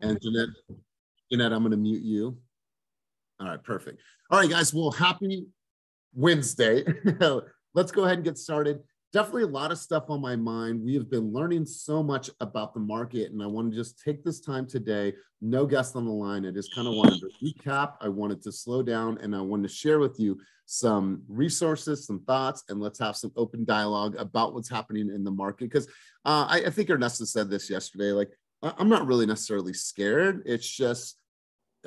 And Jeanette, Jeanette, I'm going to mute you. All right, perfect. All right, guys. Well, happy Wednesday. Let's go ahead and get started definitely a lot of stuff on my mind. We have been learning so much about the market, and I want to just take this time today. No guest on the line. I just kind of wanted to recap. I wanted to slow down, and I wanted to share with you some resources, some thoughts, and let's have some open dialogue about what's happening in the market. Because uh, I, I think Ernesto said this yesterday. Like, I'm not really necessarily scared. It's just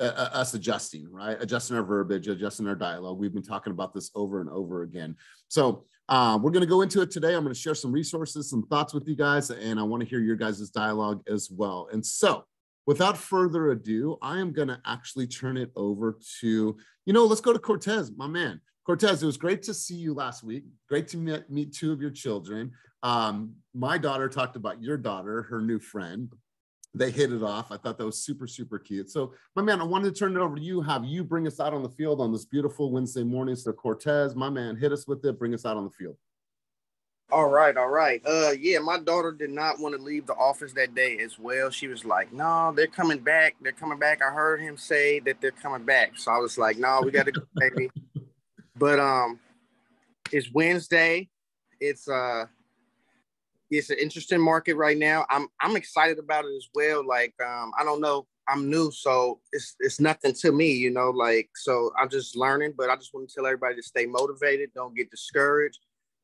uh, uh, us adjusting, right? Adjusting our verbiage, adjusting our dialogue. We've been talking about this over and over again. So uh, we're going to go into it today. I'm going to share some resources, some thoughts with you guys, and I want to hear your guys' dialogue as well. And so, without further ado, I am going to actually turn it over to, you know, let's go to Cortez, my man. Cortez, it was great to see you last week. Great to meet, meet two of your children. Um, my daughter talked about your daughter, her new friend they hit it off. I thought that was super, super cute. So, my man, I wanted to turn it over to you. Have you bring us out on the field on this beautiful Wednesday morning. So, Cortez, my man, hit us with it. Bring us out on the field. All right, all right. Uh, yeah, my daughter did not want to leave the office that day as well. She was like, "No, they're coming back. They're coming back." I heard him say that they're coming back, so I was like, "No, we got to go, baby." but um, it's Wednesday. It's uh it's an interesting market right now. I'm I'm excited about it as well. Like um, I don't know, I'm new, so it's it's nothing to me, you know. Like so, I'm just learning, but I just want to tell everybody to stay motivated, don't get discouraged,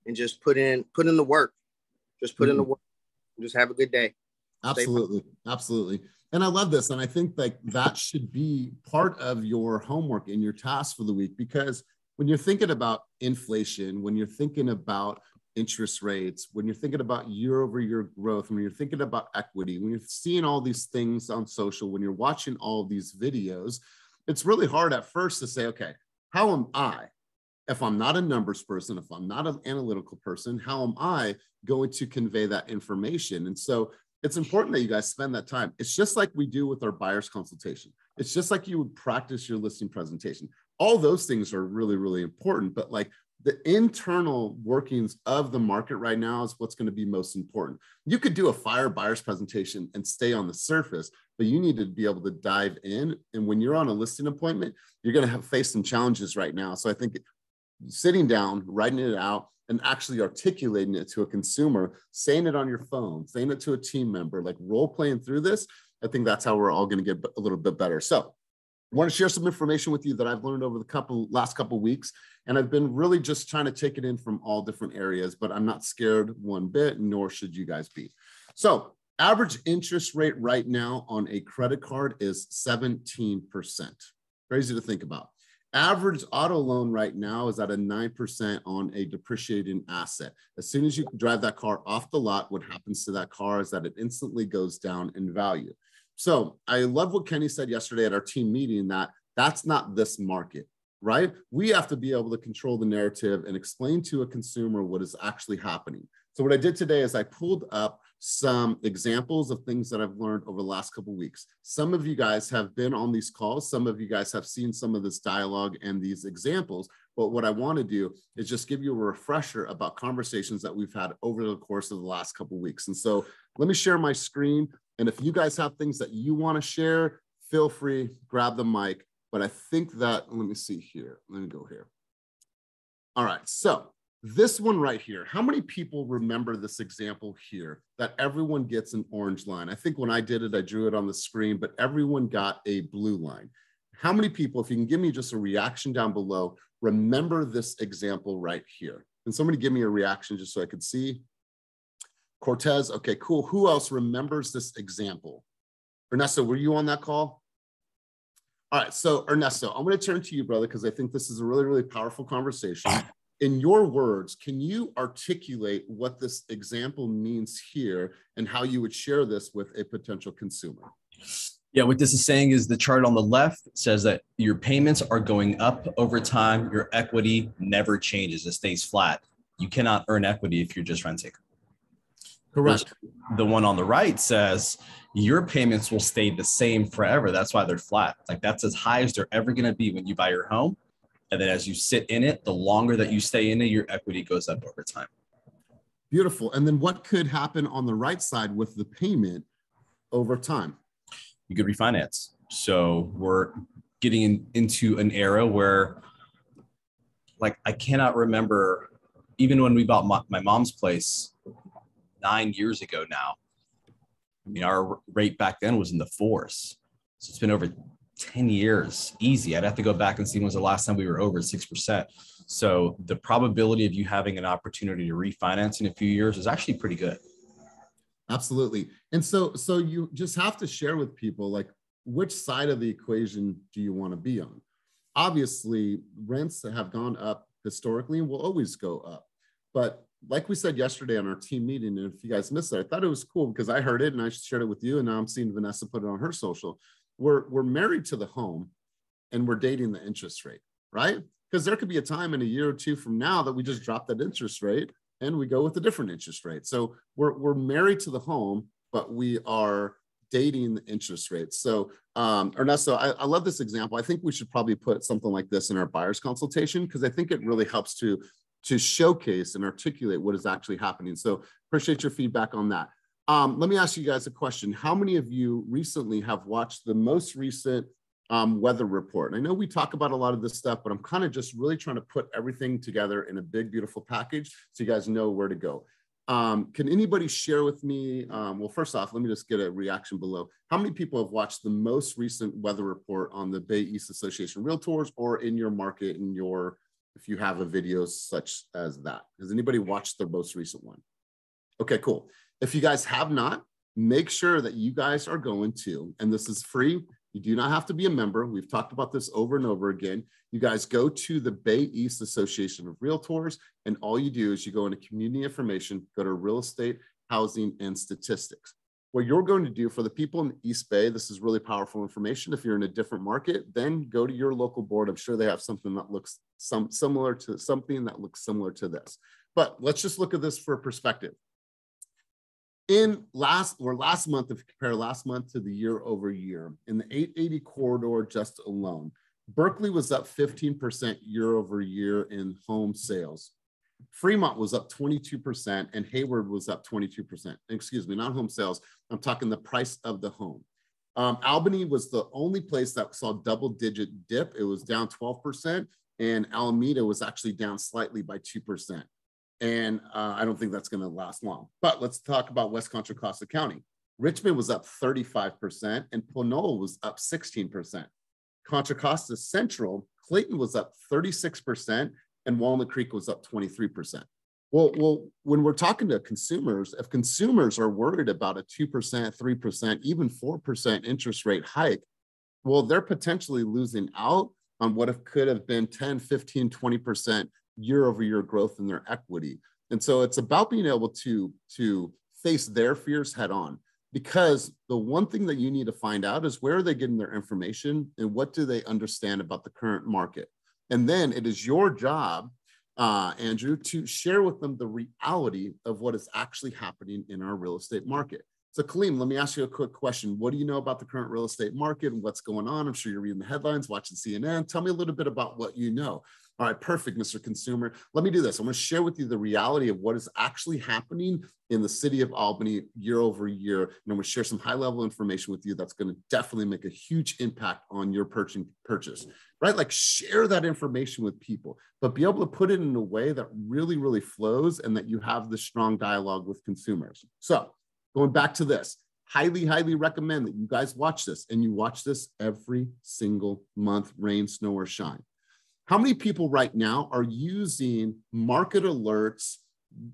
and just put in put in the work. Just put mm-hmm. in the mm-hmm. work. Just have a good day. Absolutely, absolutely. And I love this, and I think like that should be part of your homework and your task for the week because when you're thinking about inflation, when you're thinking about interest rates, when you're thinking about year over year growth, when you're thinking about equity, when you're seeing all these things on social, when you're watching all these videos, it's really hard at first to say, okay, how am I? If I'm not a numbers person, if I'm not an analytical person, how am I going to convey that information? And so it's important that you guys spend that time. It's just like we do with our buyer's consultation. It's just like you would practice your listing presentation. All those things are really, really important. But like the internal workings of the market right now is what's going to be most important. You could do a fire buyers presentation and stay on the surface, but you need to be able to dive in. And when you're on a listing appointment, you're going to have face some challenges right now. So I think sitting down, writing it out, and actually articulating it to a consumer, saying it on your phone, saying it to a team member, like role playing through this, I think that's how we're all going to get a little bit better. So want to share some information with you that I've learned over the couple last couple weeks, and I've been really just trying to take it in from all different areas. But I'm not scared one bit, nor should you guys be. So, average interest rate right now on a credit card is 17%. Crazy to think about. Average auto loan right now is at a 9% on a depreciating asset. As soon as you drive that car off the lot, what happens to that car is that it instantly goes down in value. So I love what Kenny said yesterday at our team meeting that that's not this market, right? We have to be able to control the narrative and explain to a consumer what is actually happening. So what I did today is I pulled up some examples of things that I've learned over the last couple weeks. Some of you guys have been on these calls. Some of you guys have seen some of this dialogue and these examples. But what I want to do is just give you a refresher about conversations that we've had over the course of the last couple weeks. And so let me share my screen. And if you guys have things that you want to share, feel free, grab the mic. But I think that, let me see here. Let me go here. All right. So this one right here, how many people remember this example here that everyone gets an orange line? I think when I did it, I drew it on the screen, but everyone got a blue line. How many people, if you can give me just a reaction down below, remember this example right here? Can somebody give me a reaction just so I could see? Cortez, okay, cool. Who else remembers this example? Ernesto, were you on that call? All right, so Ernesto, I'm going to turn to you, brother, because I think this is a really, really powerful conversation. In your words, can you articulate what this example means here and how you would share this with a potential consumer? Yeah, what this is saying is the chart on the left says that your payments are going up over time. Your equity never changes, it stays flat. You cannot earn equity if you're just renting. Correct. The one on the right says your payments will stay the same forever. That's why they're flat. Like that's as high as they're ever going to be when you buy your home. And then as you sit in it, the longer that you stay in it, your equity goes up over time. Beautiful. And then what could happen on the right side with the payment over time? you could refinance. So we're getting in, into an era where, like, I cannot remember, even when we bought my, my mom's place nine years ago now. I mean, our rate back then was in the fours. So it's been over 10 years easy. I'd have to go back and see when was the last time we were over 6%. So the probability of you having an opportunity to refinance in a few years is actually pretty good. Absolutely. And so so you just have to share with people like which side of the equation do you want to be on? Obviously, rents have gone up historically and will always go up. But like we said yesterday on our team meeting, and if you guys missed it, I thought it was cool because I heard it and I shared it with you, and now I'm seeing Vanessa put it on her social. We're we're married to the home and we're dating the interest rate, right? Because there could be a time in a year or two from now that we just drop that interest rate and we go with a different interest rate. So we're, we're married to the home, but we are dating the interest rates. So um, Ernesto, I, I love this example. I think we should probably put something like this in our buyer's consultation because I think it really helps to to showcase and articulate what is actually happening. So appreciate your feedback on that. Um, let me ask you guys a question. How many of you recently have watched the most recent um, weather report. And I know we talk about a lot of this stuff, but I'm kind of just really trying to put everything together in a big, beautiful package so you guys know where to go. Um, can anybody share with me? Um, well, first off, let me just get a reaction below. How many people have watched the most recent weather report on the Bay East Association Realtors or in your market, in your, if you have a video such as that? Has anybody watched the most recent one? Okay, cool. If you guys have not, make sure that you guys are going to, and this is free, you do not have to be a member. We've talked about this over and over again. You guys go to the Bay East Association of Realtors, and all you do is you go into community information, go to real estate, housing, and statistics. What you're going to do for the people in the East Bay, this is really powerful information. If you're in a different market, then go to your local board. I'm sure they have something that looks some similar to something that looks similar to this. But let's just look at this for perspective in last or last month, if you compare last month to the year over year, in the 880 corridor just alone, Berkeley was up 15% year over year in home sales. Fremont was up 22% and Hayward was up 22%. Excuse me, not home sales. I'm talking the price of the home. Um, Albany was the only place that saw double digit dip. It was down 12%, and Alameda was actually down slightly by 2%. And uh, I don't think that's going to last long. But let's talk about West Contra Costa County. Richmond was up 35% and Pinole was up 16%. Contra Costa Central, Clayton was up 36% and Walnut Creek was up 23%. Well, well, when we're talking to consumers, if consumers are worried about a 2%, 3%, even 4% interest rate hike, well, they're potentially losing out on what if could have been 10, 15, 20% year over year growth in their equity. And so it's about being able to, to face their fears head on because the one thing that you need to find out is where are they getting their information and what do they understand about the current market. And then it is your job, uh, Andrew, to share with them the reality of what is actually happening in our real estate market. So, Kaleem, let me ask you a quick question. What do you know about the current real estate market and what's going on? I'm sure you're reading the headlines, watching CNN. Tell me a little bit about what you know. All right, perfect, Mr. Consumer. Let me do this. I'm going to share with you the reality of what is actually happening in the city of Albany year over year. And I'm going to share some high level information with you that's going to definitely make a huge impact on your purchase, right? Like share that information with people, but be able to put it in a way that really, really flows and that you have the strong dialogue with consumers. So going back to this, highly, highly recommend that you guys watch this and you watch this every single month, rain, snow, or shine. How many people right now are using market alerts,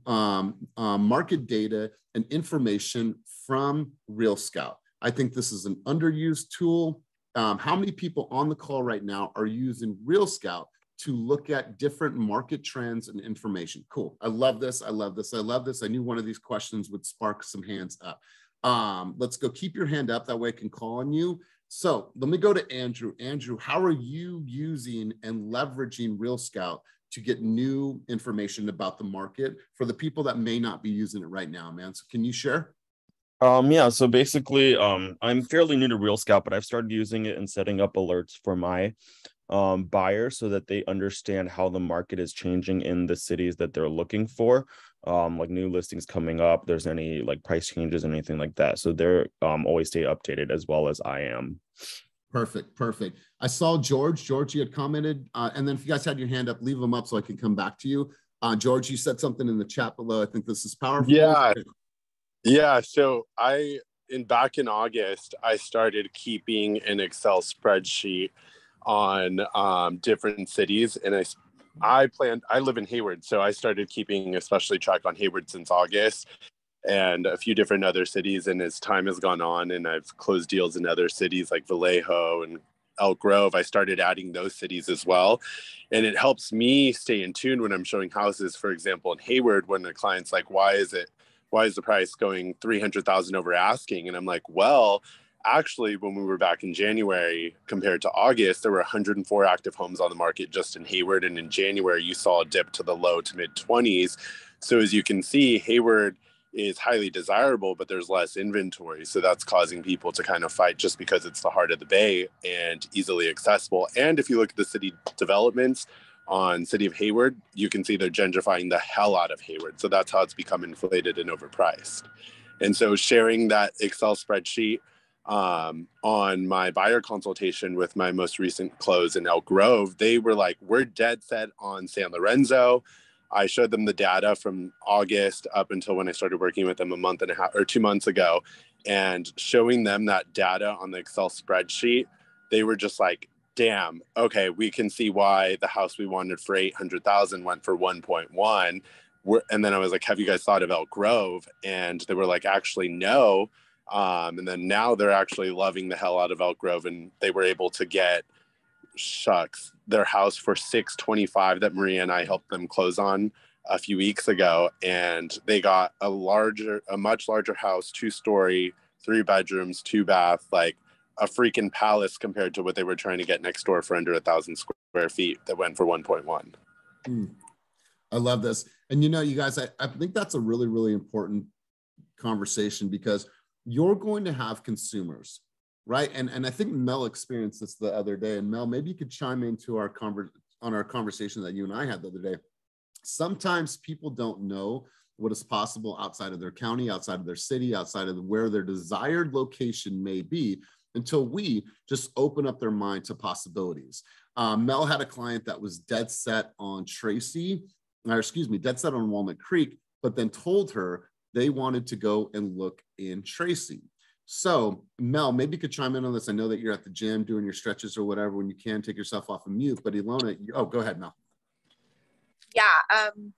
um, uh, market data, and information from Real Scout? I think this is an underused tool. Um, how many people on the call right now are using Real Scout to look at different market trends and information? Cool. I love this. I love this. I love this. I knew one of these questions would spark some hands up. Um, let's go. Keep your hand up. That way I can call on you. So let me go to Andrew. Andrew, how are you using and leveraging Real Scout to get new information about the market for the people that may not be using it right now, man? So can you share? Um, yeah, so basically, um, I'm fairly new to Real Scout, but I've started using it and setting up alerts for my um, buyers so that they understand how the market is changing in the cities that they're looking for. Um like new listings coming up there's any like price changes or anything like that. So they're um always stay updated as well as i am. Perfect perfect. I saw george george you had commented uh, and then if you guys had your hand up leave them up so i can come back to you. Uh, george you said something in the chat below. I think this is powerful. Yeah. Yeah so i in back in august i started keeping an excel spreadsheet on um, different cities and i I planned, I live in Hayward, so I started keeping especially track on Hayward since August and a few different other cities. And as time has gone on and I've closed deals in other cities like Vallejo and Elk Grove, I started adding those cities as well. And it helps me stay in tune when I'm showing houses, for example, in Hayward, when the client's like, why is it, why is the price going 300,000 over asking? And I'm like, well, actually when we were back in january compared to august there were 104 active homes on the market just in hayward. And in january you saw a dip to the low to mid 20s so as you can see hayward is highly desirable but there's less inventory. So that's causing people to kind of fight just because it's the heart of the bay and easily accessible. And if you look at the city developments on city of hayward you can see they're gentrifying the hell out of hayward. So that's how it's become inflated and overpriced. And so sharing that excel spreadsheet um, on my buyer consultation with my most recent close in Elk Grove, they were like, we're dead set on San Lorenzo. I showed them the data from August up until when I started working with them a month and a half or two months ago. And showing them that data on the Excel spreadsheet, they were just like, damn, okay, we can see why the house we wanted for 800,000 went for 1.1. and then I was like, have you guys thought of Elk Grove? And they were like, actually, no um, and then now they're actually loving the hell out of Elk Grove, and they were able to get shucks their house for 625 that Maria and I helped them close on a few weeks ago, and they got a larger, a much larger house, two story, three bedrooms, two bath, like a freaking palace compared to what they were trying to get next door for under a thousand square feet that went for 1.1. Mm. I love this. And you know, you guys, I, I think that's a really, really important conversation because you're going to have consumers, right? And and I think Mel experienced this the other day. And Mel, maybe you could chime into our conver- on our conversation that you and I had the other day. Sometimes people don't know what is possible outside of their county, outside of their city, outside of where their desired location may be until we just open up their mind to possibilities. Um, Mel had a client that was dead set on Tracy, or excuse me, dead set on Walnut Creek, but then told her they wanted to go and look in Tracy. So, Mel, maybe you could chime in on this. I know that you're at the gym doing your stretches or whatever when you can take yourself off of mute, but Ilona, you, oh, go ahead, Mel. Yeah. Um,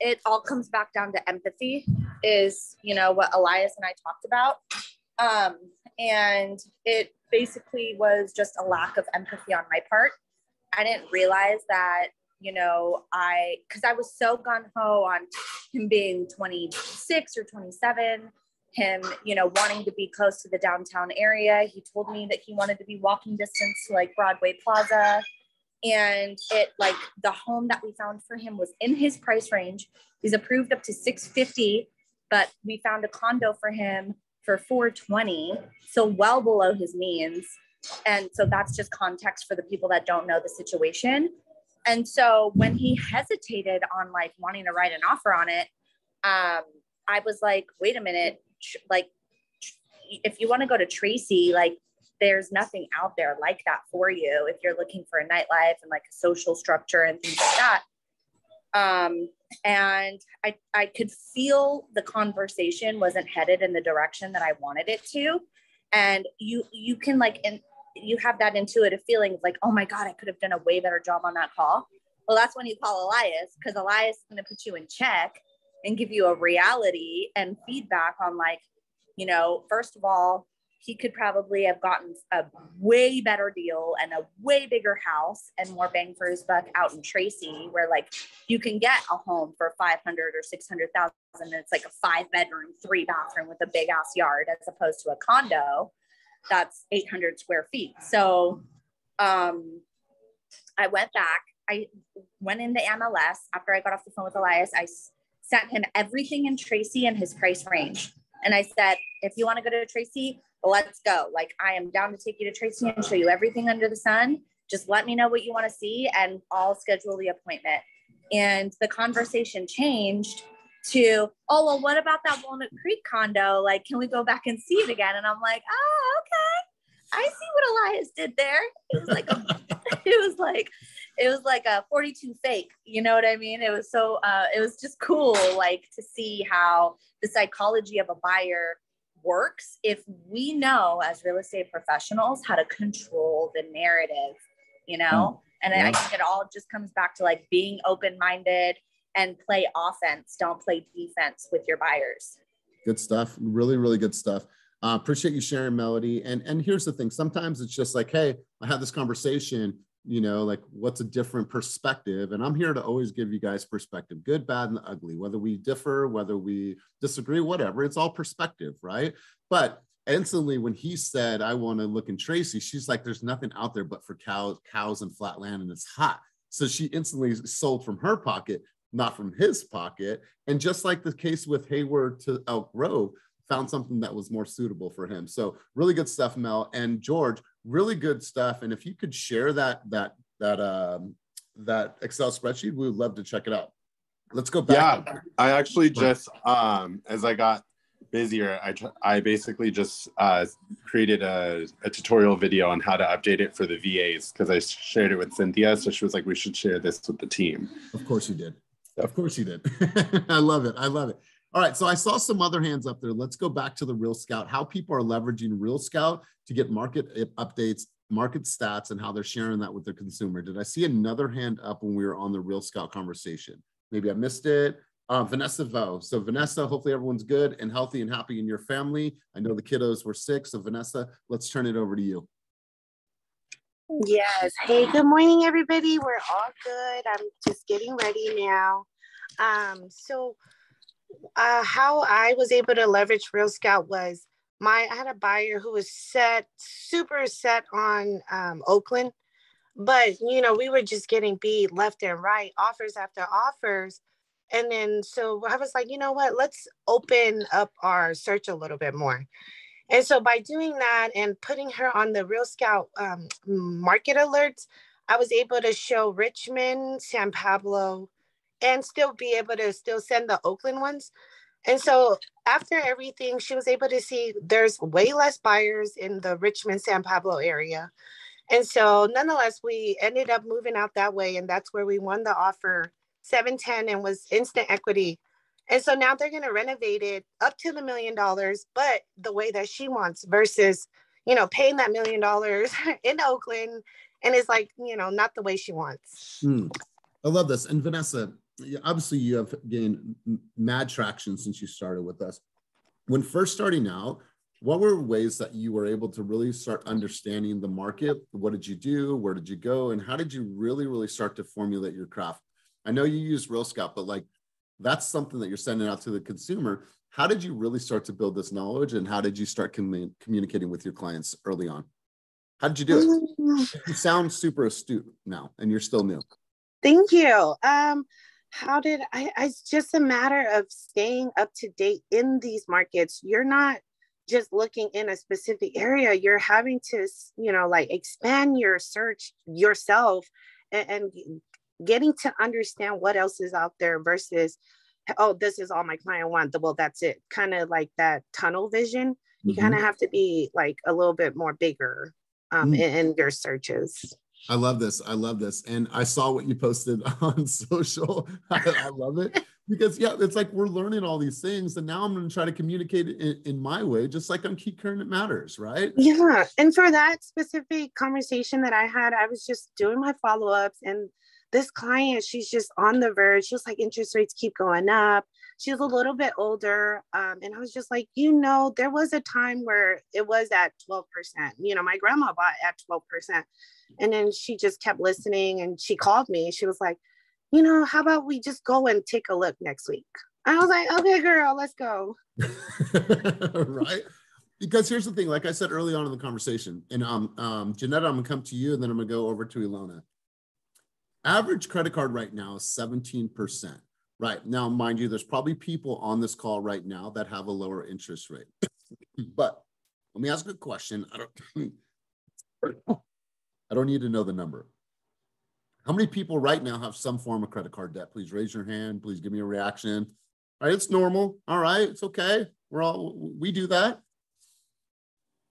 it all comes back down to empathy, is, you know, what Elias and I talked about. Um, and it basically was just a lack of empathy on my part. I didn't realize that you know, I, because I was so gun ho on him being 26 or 27, him, you know, wanting to be close to the downtown area. He told me that he wanted to be walking distance to like Broadway Plaza. And it, like, the home that we found for him was in his price range. He's approved up to 650, but we found a condo for him for 420, so well below his means. And so that's just context for the people that don't know the situation. And so when he hesitated on like wanting to write an offer on it, um, I was like, wait a minute, like if you want to go to Tracy, like there's nothing out there like that for you if you're looking for a nightlife and like a social structure and things like that. Um, and I, I could feel the conversation wasn't headed in the direction that I wanted it to. And you you can like in, you have that intuitive feeling of like, oh my God, I could have done a way better job on that call. Well, that's when you call Elias because Elias is going to put you in check and give you a reality and feedback on like, you know, first of all, he could probably have gotten a way better deal and a way bigger house and more bang for his buck out in Tracy, where like you can get a home for 500 or 600,000 and it's like a five bedroom, three bathroom with a big ass yard as opposed to a condo that's 800 square feet. So um, I went back. I went into MLS after I got off the phone with Elias. I sent him everything in Tracy and his price range. And I said, if you want to go to Tracy, let's go. Like, I am down to take you to Tracy and show you everything under the sun. Just let me know what you want to see and I'll schedule the appointment. And the conversation changed to, oh, well, what about that Walnut Creek condo? Like, can we go back and see it again? And I'm like, oh, okay. I see what Elias did there. It was like a, it was like, it was like a 42 fake. You know what I mean? It was so, uh, it was just cool, like to see how the psychology of a buyer works if we know as real estate professionals how to control the narrative, you know? Mm, and yeah. I think it all just comes back to like being open minded and play offense, don't play defense with your buyers. Good stuff. Really, really good stuff. Uh, appreciate you sharing, Melody. And and here's the thing: sometimes it's just like, hey, I had this conversation. You know, like what's a different perspective? And I'm here to always give you guys perspective, good, bad, and ugly. Whether we differ, whether we disagree, whatever, it's all perspective, right? But instantly when he said i want to look in tracy she's like there's nothing out there but for cows cows and flat land and it's hot so she instantly sold from her pocket not from his pocket. And just like the case with Hayward to Elk Grove, found something that was more suitable for him. So really good stuff, Mel and George. Really good stuff. And if you could share that that that um, that Excel spreadsheet, we would love to check it out. Let's go back. Yeah, I actually just um, as I got busier, I I basically just uh, created a, a tutorial video on how to update it for the VAs because I shared it with Cynthia. So she was like, we should share this with the team. Of course you did. Of course you did. I love it. I love it. All right. So I saw some other hands up there. Let's go back to the Real Scout, how people are leveraging Real Scout to get market updates, market stats, and how they're sharing that with their consumer. Did I see another hand up when we were on the Real Scout conversation? Maybe I missed it. Uh, Vanessa Vo. So Vanessa, hopefully everyone's good and healthy and happy in your family. I know the kiddos were sick. So Vanessa, let's turn it over to you. Yes. Hey, good morning, everybody. We're all good. I'm just getting ready now. Um, so, uh, how I was able to leverage Real Scout was my I had a buyer who was set super set on um, Oakland, but you know we were just getting beat left and right, offers after offers, and then so I was like, you know what? Let's open up our search a little bit more. And so by doing that and putting her on the Real Scout um, market alerts, I was able to show Richmond, San Pablo, and still be able to still send the Oakland ones. And so after everything, she was able to see there's way less buyers in the Richmond, San Pablo area. And so nonetheless, we ended up moving out that way. And that's where we won the offer 710 and was instant equity and so now they're going to renovate it up to the million dollars, but the way that she wants versus, you know, paying that million dollars in Oakland. And it's like, you know, not the way she wants. Hmm. I love this. And Vanessa, obviously you have gained mad traction since you started with us. When first starting out, what were ways that you were able to really start understanding the market? What did you do? Where did you go? And how did you really, really start to formulate your craft? I know you use Real Scout, but like that's something that you're sending out to the consumer. How did you really start to build this knowledge and how did you start com- communicating with your clients early on? How did you do it? Mm. you sound super astute now and you're still new. Thank you. Um, how did I, I? It's just a matter of staying up to date in these markets. You're not just looking in a specific area. You're having to, you know, like expand your search yourself and, and getting to understand what else is out there versus oh this is all my client wants well that's it kind of like that tunnel vision you mm-hmm. kind of have to be like a little bit more bigger um, mm. in, in your searches I love this. I love this. And I saw what you posted on social. I, I, love it because, yeah, it's like we're learning all these things. And now I'm going to try to communicate it in, in, my way, just like on Key Current It Matters, right? Yeah. And for that specific conversation that I had, I was just doing my follow ups and this client, she's just on the verge. She was like, interest rates keep going up. She's a little bit older. Um, and I was just like, you know, there was a time where it was at 12%. You know, my grandma bought at 12%. And then she just kept listening and she called me. She was like, you know, how about we just go and take a look next week? I was like, okay, girl, let's go. right. Because here's the thing, like I said early on in the conversation, and um, um, Janetta, I'm gonna come to you, and then I'm gonna go over to Ilona average credit card right now is 17%. Right now, mind you, there's probably people on this call right now that have a lower interest rate. but let me ask a question. I don't, I don't need to know the number. How many people right now have some form of credit card debt? Please raise your hand. Please give me a reaction. All right, it's normal. All right, it's okay. We're all we do that.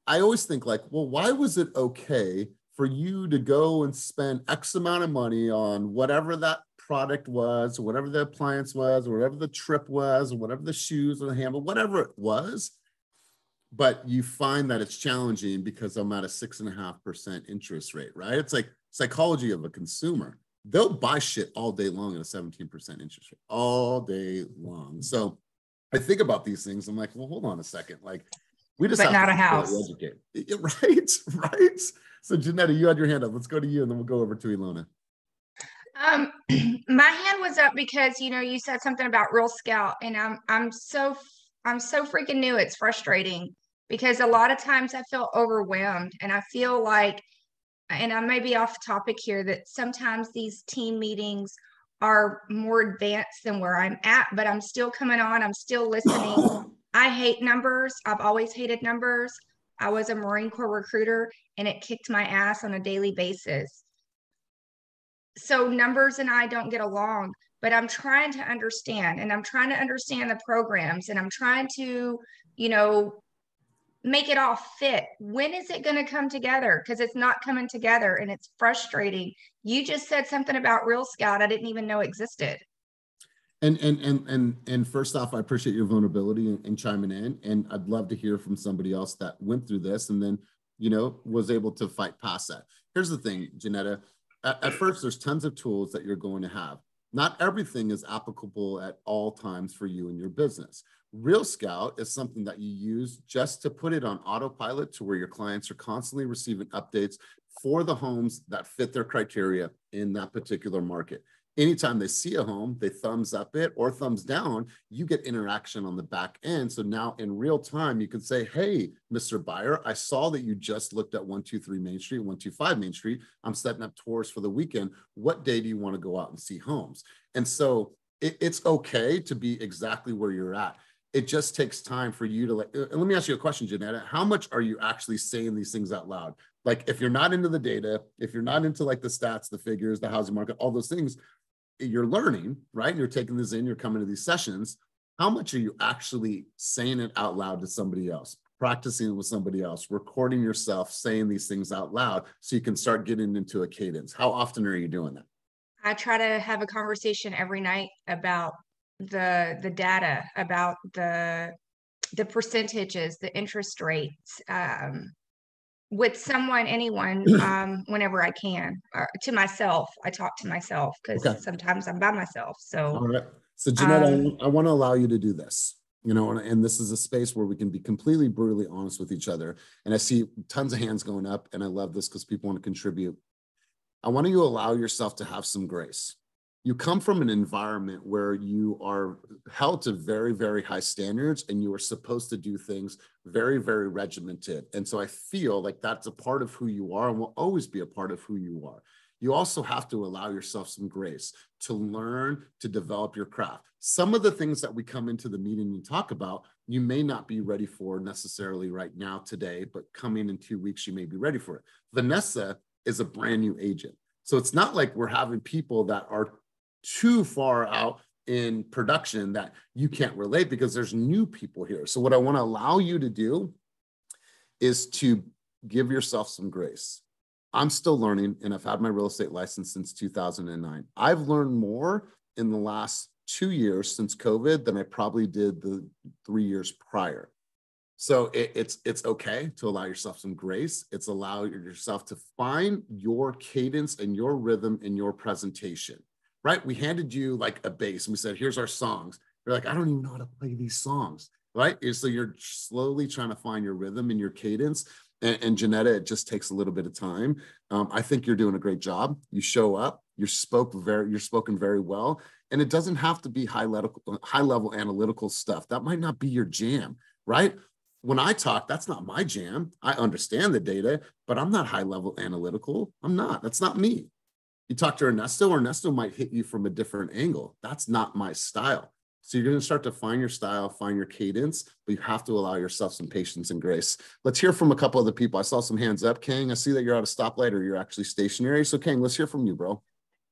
I always think like, well, why was it okay for you to go and spend X amount of money on whatever that product was, whatever the appliance was, whatever the trip was, whatever the shoes or the handle, whatever it was. But you find that it's challenging because I'm at a six and a half percent interest rate, right? It's like psychology of a consumer. They'll buy shit all day long at a 17% interest rate, all day long. So I think about these things. I'm like, well, hold on a second. Like, we just but not a house. Educate. Right, right. So Janetta, you had your hand up. Let's go to you, and then we'll go over to Ilona. Um, my hand was up because you know you said something about Real Scout, and I'm I'm so I'm so freaking new. It's frustrating because a lot of times I feel overwhelmed, and I feel like, and I may be off topic here, that sometimes these team meetings are more advanced than where I'm at, but I'm still coming on. I'm still listening. I hate numbers. I've always hated numbers. I was a Marine Corps recruiter and it kicked my ass on a daily basis. So numbers and I don't get along, but I'm trying to understand and I'm trying to understand the programs and I'm trying to, you know, make it all fit. When is it going to come together? Because it's not coming together and it's frustrating. You just said something about Real Scout I didn't even know existed. And and and and and first off, I appreciate your vulnerability and, and chiming in. And I'd love to hear from somebody else that went through this and then, you know, was able to fight past that. Here's the thing, Janetta. At, at first, there's tons of tools that you're going to have. Not everything is applicable at all times for you and your business. Real Scout is something that you use just to put it on autopilot to where your clients are constantly receiving updates for the homes that fit their criteria in that particular market anytime they see a home, they thumbs up it or thumbs down, you get interaction on the back end. So now in real time, you can say, Hey, Mr. Buyer, I saw that you just looked at 123 Main Street, 125 Main Street. I'm setting up tours for the weekend. What day do you want to go out and see homes? And so it, it's okay to be exactly where you're at. It just takes time for you to like, and let me ask you a question, Janetta. How much are you actually saying these things out loud? Like if you're not into the data, if you're not into like the stats, the figures, the housing market, all those things, you're learning, right? You're taking this in, you're coming to these sessions. How much are you actually saying it out loud to somebody else, practicing with somebody else, recording yourself saying these things out loud so you can start getting into a cadence? How often are you doing that? I try to have a conversation every night about the the data, about the the percentages, the interest rates, um, with someone, anyone, um, whenever I can. Or to myself, I talk to myself because okay. sometimes I'm by myself. So, all right. So, Jeanette, um, I, I want to allow you to do this. You know, and, and this is a space where we can be completely brutally honest with each other. And I see tons of hands going up, and I love this because people want to contribute. I want to you to allow yourself to have some grace you come from an environment where you are held to very very high standards and you are supposed to do things very very regimented. And so i feel like that's a part of who you are and will always be a part of who you are. You also have to allow yourself some grace to learn to develop your craft. Some of the things that we come into the meeting and talk about you may not be ready for necessarily right now today but coming in two weeks you may be ready for it. Vanessa is a brand new agent. So it's not like we're having people that are too far out in production that you can't relate because there's new people here. So, what I want to allow you to do is to give yourself some grace. I'm still learning, and I've had my real estate license since 2009. I've learned more in the last two years since COVID than I probably did the three years prior. So it, it's it's okay to allow yourself some grace. It's allow yourself to find your cadence and your rhythm in your presentation right? We handed you like a bass and we said, here's our songs. You're like, I don't even know how to play these songs, right? So you're slowly trying to find your rhythm and your cadence. And, and Janetta, it just takes a little bit of time. Um, I think you're doing a great job. You show up, you're spoke very, you're spoken very well, and it doesn't have to be high level, high level analytical stuff. That might not be your jam, right? When I talk, that's not my jam. I understand the data, but I'm not high level analytical. I'm not. That's not me. You talk to Ernesto, Ernesto might hit you from a different angle. That's not my style. So you're going to start to find your style, find your cadence, but you have to allow yourself some patience and grace. Let's hear from a couple of the people. I saw some hands up. Kang, I see that you're at a stoplight or you're actually stationary. So Kang, let's hear from you, bro.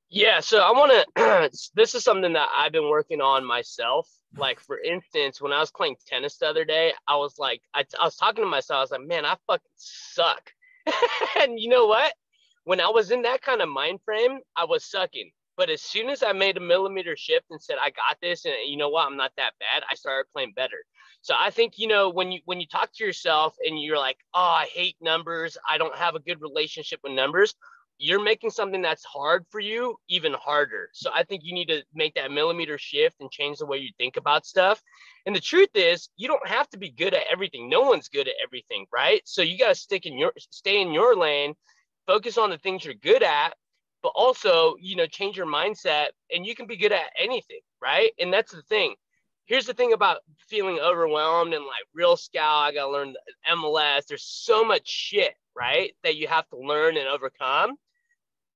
Yeah, so I want to. this is something that I've been working on myself. Mm. Like for instance, when I was playing tennis the other day, I was like, I, I was talking to myself. I was like, man, I fucking suck. and you know what? When I was in that kind of mind frame, I was sucking. But as soon as I made a millimeter shift and said I got this, and you know what, I'm not that bad, I started playing better. So I think you know when you when you talk to yourself and you're like, oh, I hate numbers, I don't have a good relationship with numbers you're making something that's hard for you even harder. So I think you need to make that millimeter shift and change the way you think about stuff. And the truth is, you don't have to be good at everything. No one's good at everything, right? So you got to stick in your stay in your lane, focus on the things you're good at, but also, you know, change your mindset and you can be good at anything, right? And that's the thing. Here's the thing about feeling overwhelmed and like real scout, I got to learn MLS. There's so much shit, right? That you have to learn and overcome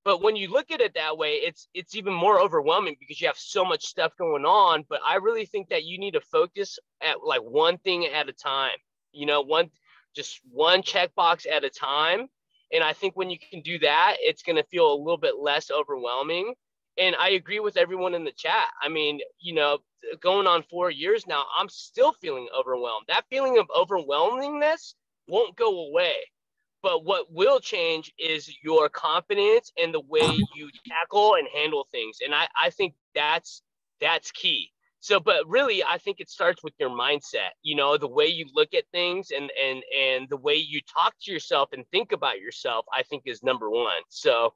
but when you look at it that way it's it's even more overwhelming because you have so much stuff going on but i really think that you need to focus at like one thing at a time you know one just one checkbox at a time and i think when you can do that it's going to feel a little bit less overwhelming and i agree with everyone in the chat i mean you know going on four years now i'm still feeling overwhelmed that feeling of overwhelmingness won't go away but what will change is your confidence and the way you tackle and handle things. And I, I think that's that's key. So, but really, I think it starts with your mindset. You know, the way you look at things and and and the way you talk to yourself and think about yourself. I think is number one. So,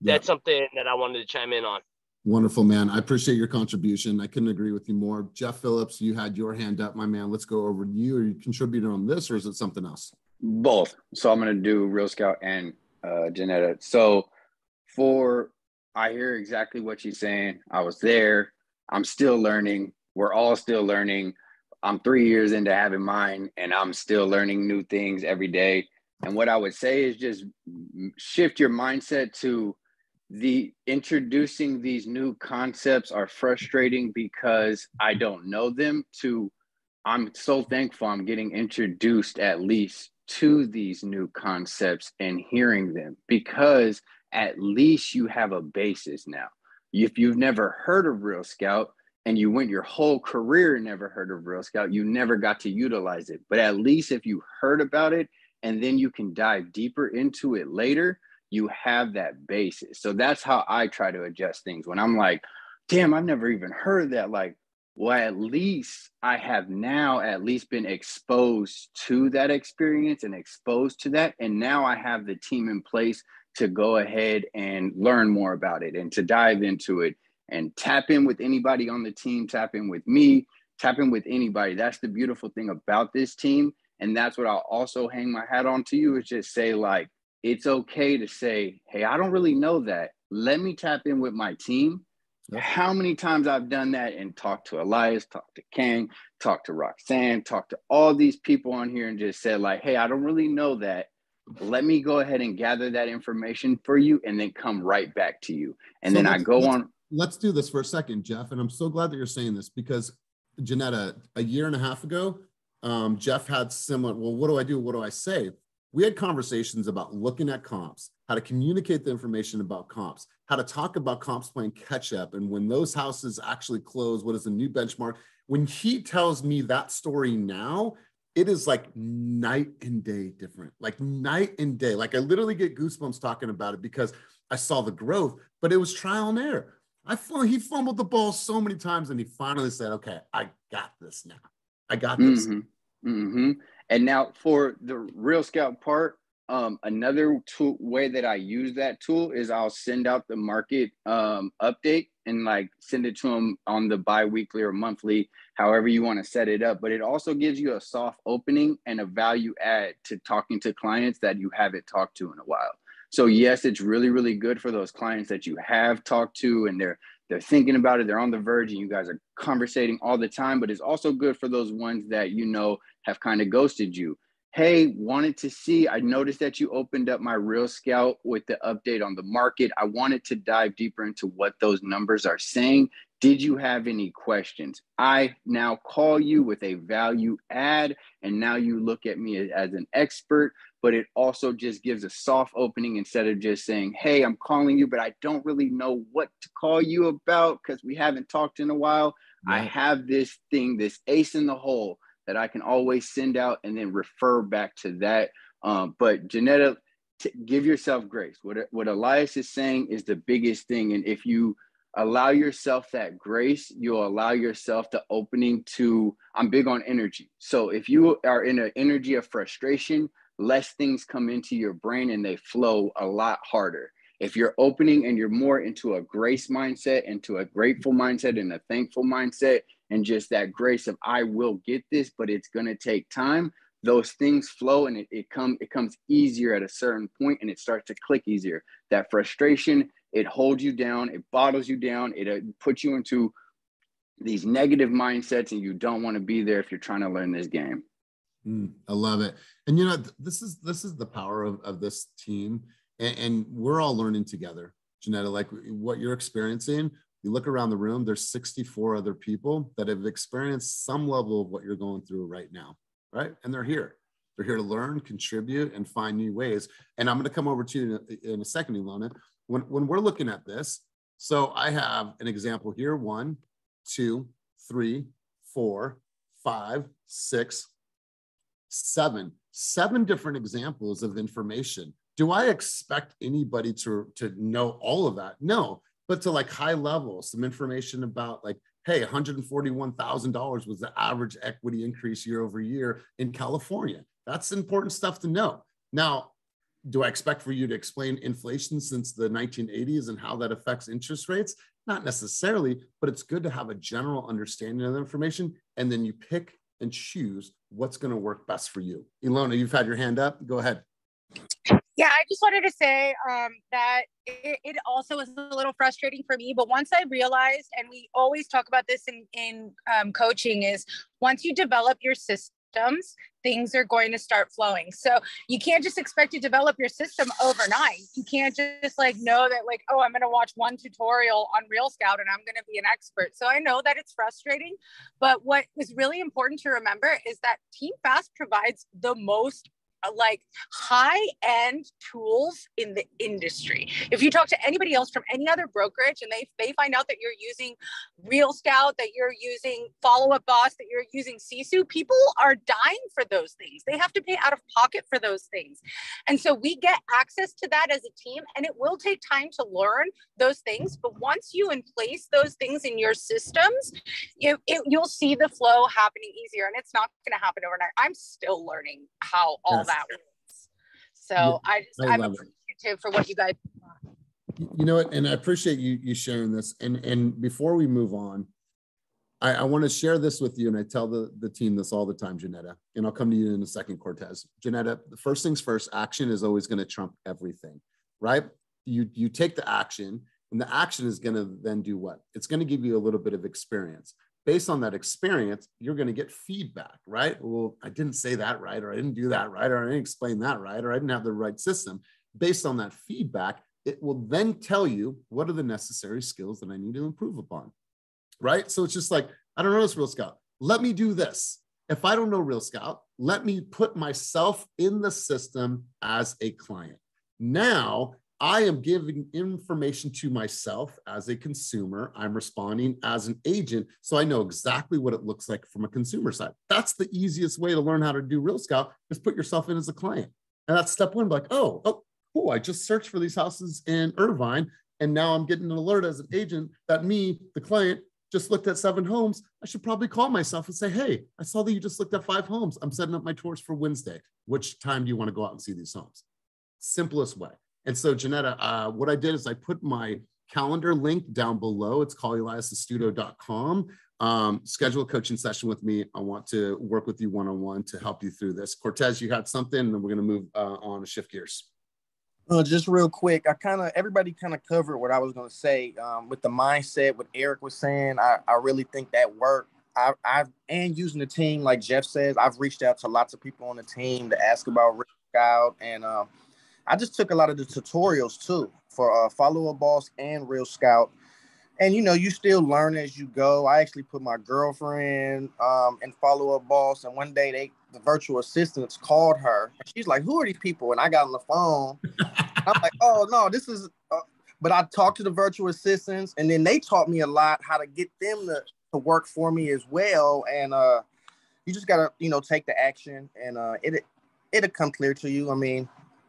that's yeah. something that I wanted to chime in on. Wonderful, man. I appreciate your contribution. I couldn't agree with you more. Jeff Phillips, you had your hand up, my man. Let's go over to you. Are you contributing on this, or is it something else? Both. So I'm going to do Real Scout and uh, Janetta. So for, I hear exactly what she's saying. I was there. I'm still learning. We're all still learning. I'm three years into having mine, and I'm still learning new things every day. And what I would say is just shift your mindset to the introducing these new concepts are frustrating because I don't know them to I'm so thankful I'm getting introduced at least to these new concepts and hearing them because at least you have a basis now. If you've never heard of Real Scout and you went your whole career never heard of Real Scout, you never got to utilize it. But at least if you heard about it and then you can dive deeper into it later, you have that basis. So that's how I try to adjust things. When I'm like, damn, I've never even heard that. Like, well, at least I have now at least been exposed to that experience and exposed to that. And now I have the team in place to go ahead and learn more about it and to dive into it and tap in with anybody on the team, tap in with me, tap in with anybody. That's the beautiful thing about this team. And that's what I'll also hang my hat on to you is just say, like, it's okay to say, hey, I don't really know that. Let me tap in with my team how many times I've done that and talked to Elias, talked to Kang, talked to Roxanne, talked to all these people on here and just said, like, hey, I don't really know that. Let me go ahead and gather that information for you and then come right back to you. And so then I go let's, on. Let's do this for a second, Jeff. And I'm so glad that you're saying this because Janetta, a year and a half ago, um, Jeff had similar, well, what do I do? What do I say? We had conversations about looking at comps, how to communicate the information about comps, how to talk about comps playing catch up. And when those houses actually close, what is the new benchmark? When he tells me that story now, it is like night and day different, like night and day. Like I literally get goosebumps talking about it because I saw the growth, but it was trial and error. I he fumbled the ball so many times and he finally said, okay, I got this now. I got this. Mm-hmm. Mm-hmm. And now for the real scout part, um, another tool way that I use that tool is I'll send out the market um, update and like send it to them on the bi-weekly or monthly, however you want to set it up. But it also gives you a soft opening and a value add to talking to clients that you haven't talked to in a while. So yes, it's really, really good for those clients that you have talked to and they're they're thinking about it, they're on the verge, and you guys are conversating all the time. But it's also good for those ones that you know have kind of ghosted you hey, wanted to see, I noticed that you opened up my Real Scout with the update on the market. I wanted to dive deeper into what those numbers are saying. Did you have any questions? I now call you with a value add, and now you look at me as an expert. but it also just gives a soft opening instead of just saying, Hey, I'm calling you, but I don't really know what to call you about because we haven't talked in a while. I have this thing, this ace in the hole that I can always send out and then refer back to that. Um, but Janetta, t- give yourself grace. What, what Elias is saying is the biggest thing. And if you allow yourself that grace, you'll allow yourself the opening to, I'm big on energy. So if you are in an energy of frustration, less things come into your brain and they flow a lot harder. If you're opening and you're more into a grace mindset, into a grateful mindset and a thankful mindset, and just that grace of I will get this, but it's gonna take time, those things flow and it, it come it comes easier at a certain point and it starts to click easier. That frustration, it holds you down, it bottles you down, it uh, puts you into these negative mindsets, and you don't want to be there if you're trying to learn this game. Mm, I love it. And you know, this is this is the power of, of this team. And, and we're all learning together. Janetta, like what you're experiencing, you look around the room, there's 64 other people that have experienced some level of what you're going through right now, right? And they're here. They're here to learn, contribute, and find new ways. And I'm going to come over to you in a, in a second, Ilona. When, when we're looking at this, so I have an example here one, two, three, four, five, six, seven, seven different examples of information. Do I expect anybody to, to know all of that? No, but to like high level, some information about like, hey, $141,000 was the average equity increase year over year in California. That's important stuff to know. Now, do I expect for you to explain inflation since the 1980s and how that affects interest rates? Not necessarily, but it's good to have a general understanding of the information. And then you pick and choose what's going to work best for you. Ilona, you've had your hand up. Go ahead. Yeah, I just wanted to say um, that it, it, also was a little frustrating for me. But once I realized, and we always talk about this in in um, coaching, is once you develop your systems, things are going to start flowing. So you can't just expect to develop your system overnight. You can't just like know that like, oh, I'm going to watch one tutorial on Real Scout and I'm going to be an expert. So I know that it's frustrating, but what is really important to remember is that Team Fast provides the most Uh, like high end tools in the industry. If you talk to anybody else from any other brokerage and they, they find out that you're using Real Scout, that you're using Follow Up Boss, that you're using Sisu, people are dying for those things. They have to pay out of pocket for those things. And so we get access to that as a team, and it will take time to learn those things. But once you in place those things in your systems, you, it, you'll see the flow happening easier. And it's not going to happen overnight. I'm still learning how all yes. that works. So yeah, I just, I I'm appreciative it. for what you guys you know what? And i appreciate you you sharing this. And and before we move on i, I want to share this with you and i tell the the team this all the time janetta and i'll come to you in a second cortez. Janetta the first things first action is always going to trump everything right? You you take the action and the action is going to then do what? It's going to give you a little bit of experience based on that experience you're going to get feedback right well i didn't say that right or i didn't do that right or i didn't explain that right or i didn't have the right system based on that feedback it will then tell you what are the necessary skills that I need to improve upon. Right. So it's just like, I don't know this Real Scout. Let me do this. If I don't know Real Scout, let me put myself in the system as a client. Now I am giving information to myself as a consumer. I'm responding as an agent. So I know exactly what it looks like from a consumer side. That's the easiest way to learn how to do Real Scout is put yourself in as a client. And that's step one. Like, oh, oh, cool, I just searched for these houses in Irvine, and now I'm getting an alert as an agent that me, the client, just looked at seven homes. I should probably call myself and say, hey, I saw that you just looked at five homes. I'm setting up my tours for Wednesday. Which time do you want to go out and see these homes? Simplest way. And so, Janetta, uh, what I did is I put my calendar link down below. It's calleliasastuto.com. Um, schedule a coaching session with me. I want to work with you one on one to help you through this. Cortez, you had something, and then we're going to move uh, on to shift gears. Uh, just real quick, I kind of everybody kind of covered what I was going to say um, with the mindset. What Eric was saying, I, I really think that worked. I, I've and using the team, like Jeff says, I've reached out to lots of people on the team to ask about Scout, and um, I just took a lot of the tutorials too for uh, Follow Up Boss and Real Scout. And you know, you still learn as you go. I actually put my girlfriend um, and Follow Up Boss, and one day they the virtual assistants called her. She's like, "Who are these people?" And I got on the phone. I'm like, "Oh no, this is." Uh, but I talked to the virtual assistants, and then they taught me a lot how to get them to, to work for me as well. And uh, you just gotta, you know, take the action, and uh, it it'll come clear to you. I mean,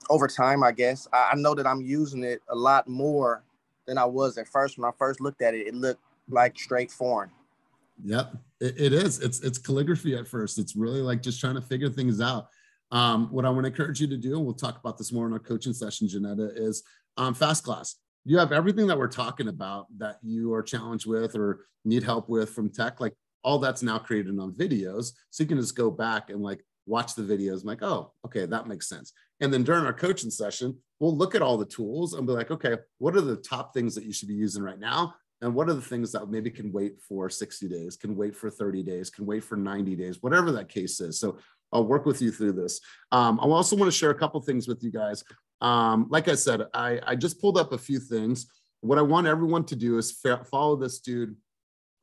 over time, I guess. I, I know that I'm using it a lot more than I was at first. When I first looked at it, it looked like straight foreign. Yep, it, it is. It's it's calligraphy at first. It's really like just trying to figure things out. Um, what I want to encourage you to do, and we'll talk about this more in our coaching session, Janetta, is um, fast class. You have everything that we're talking about that you are challenged with or need help with from tech. Like all that's now created on videos, so you can just go back and like watch the videos. I'm like, oh, okay, that makes sense. And then during our coaching session, we'll look at all the tools and be like, okay, what are the top things that you should be using right now? And what are the things that maybe can wait for 60 days, can wait for 30 days, can wait for 90 days, whatever that case is. So I'll work with you through this. Um, I also want to share a couple things with you guys. Um, like I said, I, I just pulled up a few things. What I want everyone to do is follow this dude,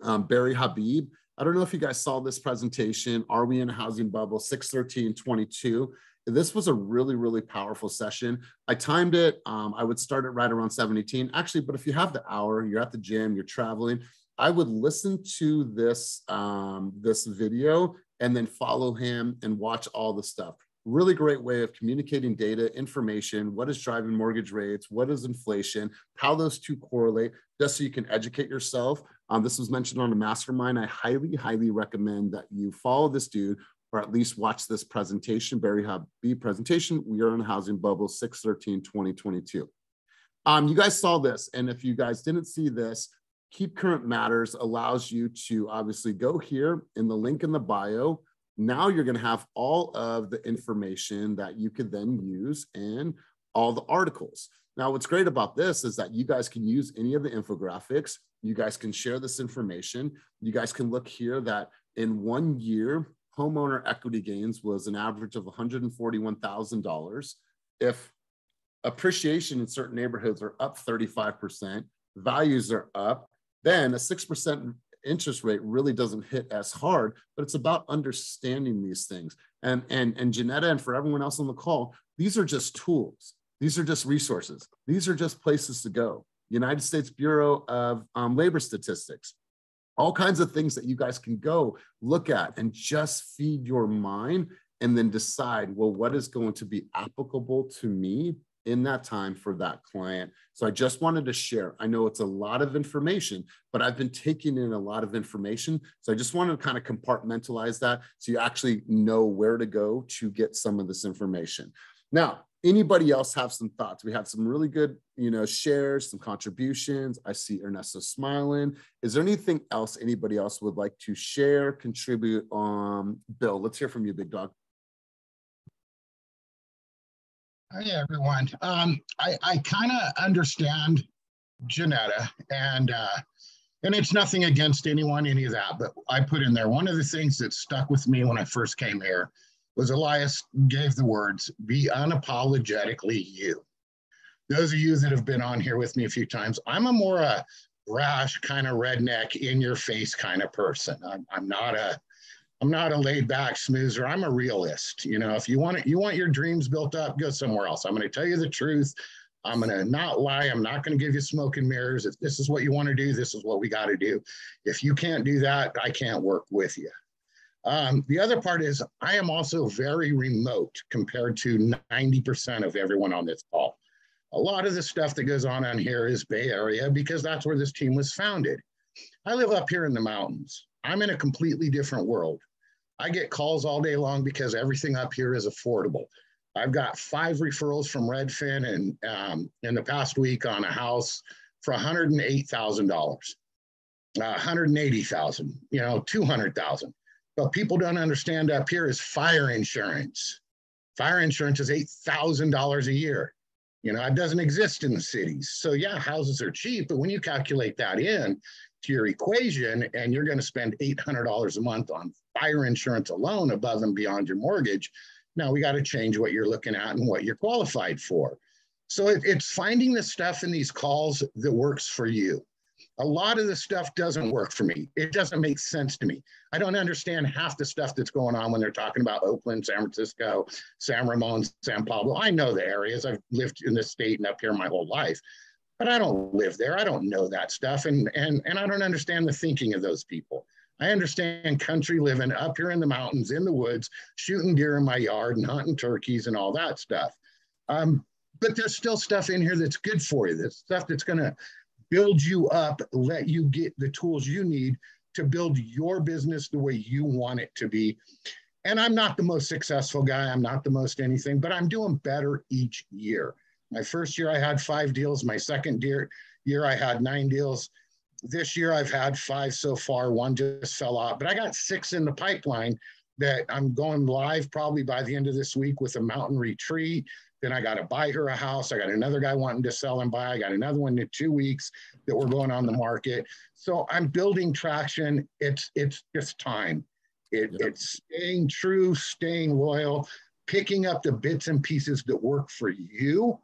um, Barry Habib. I don't know if you guys saw this presentation. Are we in a housing bubble? 61322 this was a really, really powerful session. I timed it. Um, I would start it right around 718. Actually, but if you have the hour, you're at the gym, you're traveling, I would listen to this, um, this video and then follow him and watch all the stuff. Really great way of communicating data, information, what is driving mortgage rates, what is inflation, how those two correlate, just so you can educate yourself. Um, this was mentioned on the mastermind. I highly, highly recommend that you follow this dude or at least watch this presentation, Barry Habib presentation. We are in a housing bubble 613 2022. Um, you guys saw this, and if you guys didn't see this, Keep Current Matters allows you to obviously go here in the link in the bio. Now you're going to have all of the information that you could then use in all the articles. Now, what's great about this is that you guys can use any of the infographics. You guys can share this information. You guys can look here that in one year, homeowner equity gains was an average of $141,000. If appreciation in certain neighborhoods are up 35%, values are up, then a 6% interest rate really doesn't hit as hard, but it's about understanding these things. And, and, and Janetta and for everyone else on the call, these are just tools. These are just resources. These are just places to go. United States Bureau of um, Labor Statistics, all kinds of things that you guys can go look at and just feed your mind and then decide, well, what is going to be applicable to me in that time for that client. So I just wanted to share. I know it's a lot of information, but I've been taking in a lot of information. So I just wanted to kind of compartmentalize that so you actually know where to go to get some of this information. Now, anybody else have some thoughts? We had some really good, you know, shares, some contributions. I see Ernesto smiling. Is there anything else anybody else would like to share, contribute? Um, Bill, let's hear from you, big dog. Hi, everyone. Um, I, I kind of understand Janetta and uh, and it's nothing against anyone, any of that, but I put in there one of the things that stuck with me when I first came here was Elias gave the words, be unapologetically you. Those of you that have been on here with me a few times, I'm a more a uh, brash kind of redneck in your face kind of person. I'm, I'm not a I'm not a laid back smoozer. I'm a realist. You know, if you want it, you want your dreams built up, go somewhere else. I'm going to tell you the truth. I'm going to not lie. I'm not going to give you smoke and mirrors. If this is what you want to do, this is what we got to do. If you can't do that, I can't work with you. Um, the other part is I am also very remote compared to 90% of everyone on this call. A lot of the stuff that goes on on here is Bay Area because that's where this team was founded. I live up here in the mountains. I'm in a completely different world. I get calls all day long because everything up here is affordable. I've got five referrals from Redfin and um, in the past week on a house for $108,000, uh, 180,000, you know, 200,000. But people don't understand up here is fire insurance. Fire insurance is $8,000 a year. You know, it doesn't exist in the cities. So yeah, houses are cheap, but when you calculate that in to your equation and you're going to spend $800 a month on fire insurance alone above and beyond your mortgage, now we got to change what you're looking at and what you're qualified for. So it, it's finding the stuff in these calls that works for you. A lot of the stuff doesn't work for me. It doesn't make sense to me. I don't understand half the stuff that's going on when they're talking about Oakland, San Francisco, San Ramon, San Pablo. I know the areas. I've lived in this state and up here my whole life, but I don't live there. I don't know that stuff. And, and, and I don't understand the thinking of those people. I understand country living up here in the mountains, in the woods, shooting deer in my yard and hunting turkeys and all that stuff. Um, but there's still stuff in here that's good for you. That's stuff that's going to build you up, let you get the tools you need to build your business the way you want it to be. And I'm not the most successful guy. I'm not the most anything, but I'm doing better each year. My first year, I had five deals. My second year, year I had nine deals. This year, I've had five so far. One just fell off, but I got six in the pipeline that I'm going live probably by the end of this week with a mountain retreat. Then I got to buy her a house. I got another guy wanting to sell and buy. I got another one in two weeks that we're going on the market. So I'm building traction. It's it's just time. It, yep. It's staying true, staying loyal, picking up the bits and pieces that work for you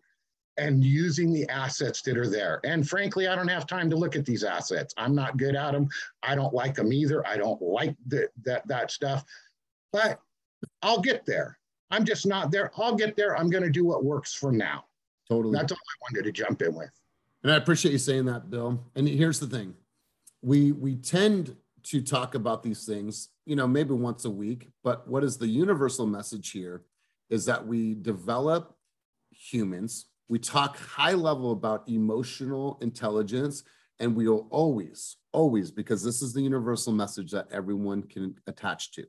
and using the assets that are there. And frankly, I don't have time to look at these assets. I'm not good at them. I don't like them either. I don't like the, that, that stuff, but I'll get there. I'm just not there. I'll get there. I'm going to do what works for now. Totally. That's all I wanted to jump in with. And I appreciate you saying that, Bill. And here's the thing. We we tend to talk about these things, you know, maybe once a week, but what is the universal message here is that we develop humans. We talk high level about emotional intelligence and we will always always because this is the universal message that everyone can attach to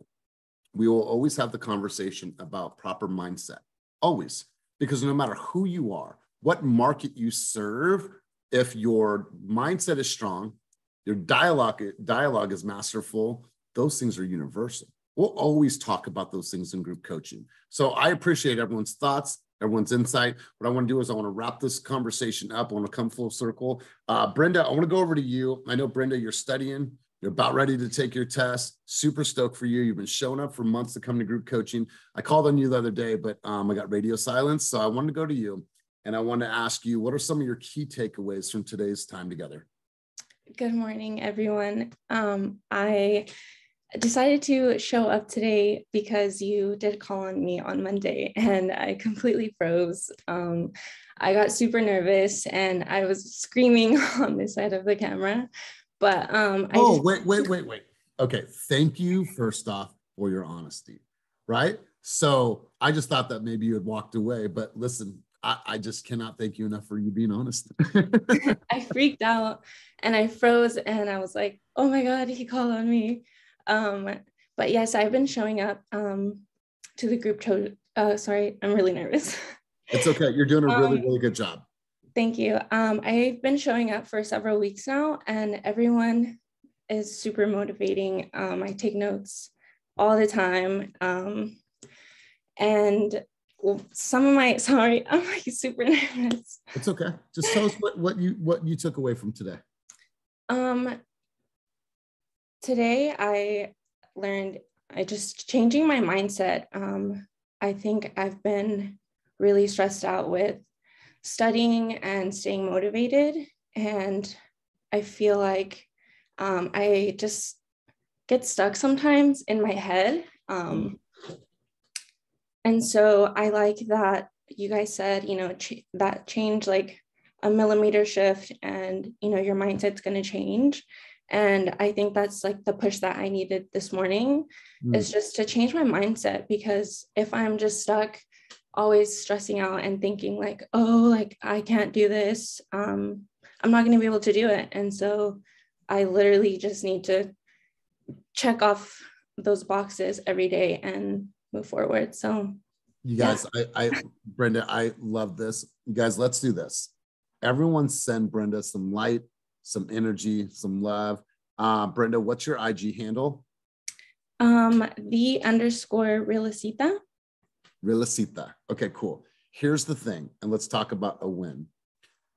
we will always have the conversation about proper mindset. Always. Because no matter who you are, what market you serve, if your mindset is strong, your dialogue, dialogue is masterful, those things are universal. We'll always talk about those things in group coaching. So I appreciate everyone's thoughts, everyone's insight. What I want to do is I want to wrap this conversation up. I want to come full circle. Uh, Brenda, I want to go over to you. I know, Brenda, you're studying you're about ready to take your test. Super stoked for you. You've been showing up for months to come to group coaching. I called on you the other day, but um, I got radio silence. So I wanted to go to you and I want to ask you what are some of your key takeaways from today's time together? Good morning, everyone. Um, I decided to show up today because you did call on me on Monday and I completely froze. Um, I got super nervous and I was screaming on the side of the camera. But um Oh, just- wait, wait, wait, wait. Okay. Thank you first off for your honesty. Right. So I just thought that maybe you had walked away, but listen, I, I just cannot thank you enough for you being honest. I freaked out and I froze and I was like, oh my God, he called on me. Um, but yes, I've been showing up um to the group to uh sorry, I'm really nervous. It's okay. You're doing a really, um, really good job. Thank you. Um, I've been showing up for several weeks now, and everyone is super motivating. Um, I take notes all the time. Um, and some of my sorry, I'm like super nervous. It's okay. Just tell us what, what you what you took away from today. Um today I learned I just changing my mindset. Um, I think I've been really stressed out with studying and staying motivated. And I feel like um, I just get stuck sometimes in my head. Um, and so I like that you guys said, you know, ch- that change like a millimeter shift and, you know, your mindset's going to change. And I think that's like the push that I needed this morning mm. is just to change my mindset because if I'm just stuck always stressing out and thinking like oh like i can't do this. Um i'm not going to be able to do it. And so i literally just need to check off those boxes every day and move forward. So you guys yeah. I, I brenda i love this. You guys let's do this. Everyone send brenda some light some energy some love. Uh brenda what's your ig handle? Um the underscore realicita Relicita. Okay, cool. Here's the thing, and let's talk about a win.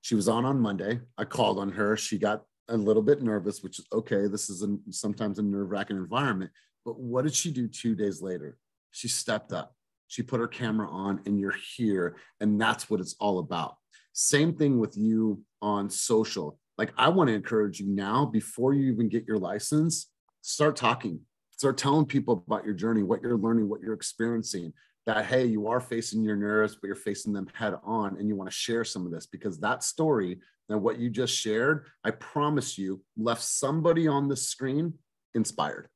She was on on Monday. I called on her. She got a little bit nervous, which is okay. This is a, sometimes a nerve wracking environment. But what did she do two days later? She stepped up. She put her camera on, and you're here. And that's what it's all about. Same thing with you on social. like I want to encourage you now, before you even get your license, start talking, start telling people about your journey, what you're learning, what you're experiencing. That hey, you are facing your nerves, but you're facing them head on, and you want to share some of this because that story and what you just shared, I promise you, left somebody on the screen inspired.